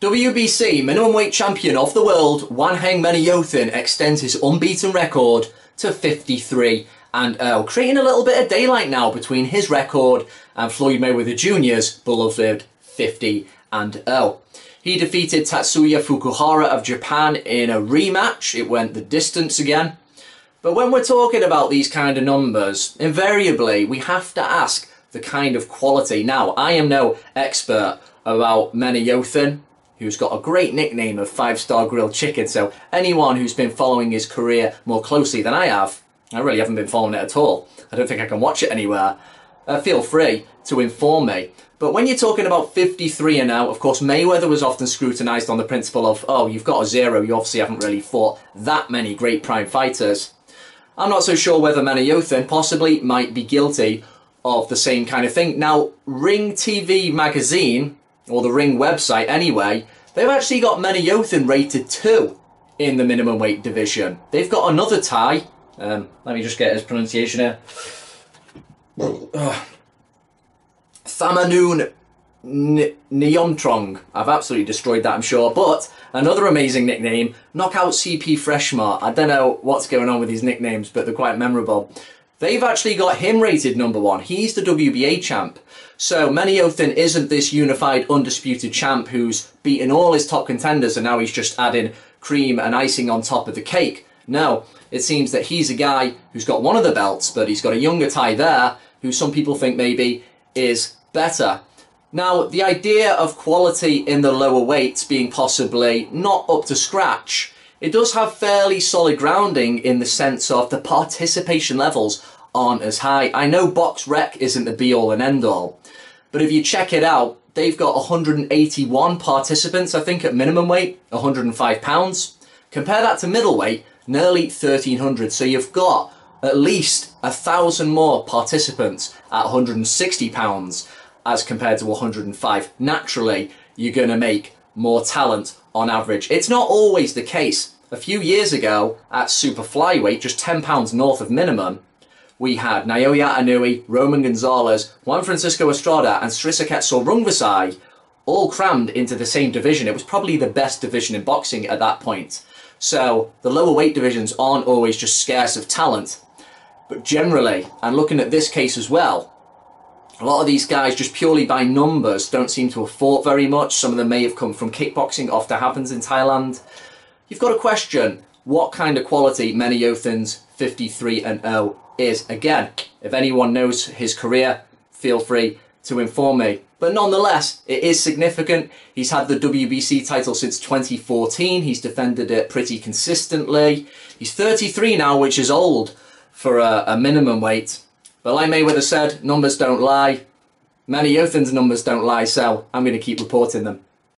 WBC minimum weight champion of the world, Wanheng Menayothin, extends his unbeaten record to 53 and 0, creating a little bit of daylight now between his record and Floyd Mayweather Jr.'s beloved 50 and 0. He defeated Tatsuya Fukuhara of Japan in a rematch. It went the distance again. But when we're talking about these kind of numbers, invariably we have to ask the kind of quality. Now, I am no expert about Menayothin, who's got a great nickname of Five Star Grilled Chicken. So anyone who's been following his career more closely than I have, I really haven't been following it at all. I don't think I can watch it anywhere. Uh, feel free to inform me. But when you're talking about 53 and now, of course, Mayweather was often scrutinised on the principle of, oh, you've got a zero, you obviously haven't really fought that many great prime fighters. I'm not so sure whether Menayothin possibly might be guilty of the same kind of thing. Now, Ring TV magazine or the Ring website anyway, they've actually got Menayothin rated 2 in the minimum weight division. They've got another Thai. Um, let me just get his pronunciation here. Thammanoon Niyomtrong. I've absolutely destroyed that, I'm sure. But another amazing nickname, Knockout CP Freshmart. I don't know what's going on with these nicknames, but they're quite memorable. They've actually got him rated number one. He's the WBA champ. So Menayothin isn't this unified, undisputed champ who's beaten all his top contenders and now he's just adding cream and icing on top of the cake. No, it seems that he's a guy who's got one of the belts, but he's got a younger Thai there who some people think maybe is better. Now, the idea of quality in the lower weights being possibly not up to scratch, it does have fairly solid grounding in the sense of the participation levels aren't as high. I know BoxRec isn't the be all and end all, but if you check it out, they've got 181 participants, I think, at minimum weight, 105 pounds. Compare that to middleweight, nearly 1300. So you've got at least a thousand more participants at 160 pounds as compared to 105. Naturally, you're going to make more talent on average. It's not always the case. A few years ago, at super flyweight, just 10 pounds north of minimum, we had Naoya Inoue, Roman Gonzalez, Juan Francisco Estrada, and Srisaket Rungvisai all crammed into the same division. It was probably the best division in boxing at that point. So the lower weight divisions aren't always just scarce of talent. But generally, and looking at this case as well, a lot of these guys just purely by numbers don't seem to have fought very much. Some of them may have come from kickboxing, often happens in Thailand. You've got to question what kind of quality Menayothin's 53 and 0 is. Again, if anyone knows his career, feel free to inform me. But nonetheless, it is significant. He's had the WBC title since 2014. He's defended it pretty consistently. He's 33 now, which is old for a, a minimum weight. But like Mayweather said, numbers don't lie. Menayothin's numbers don't lie, so I'm going to keep reporting them.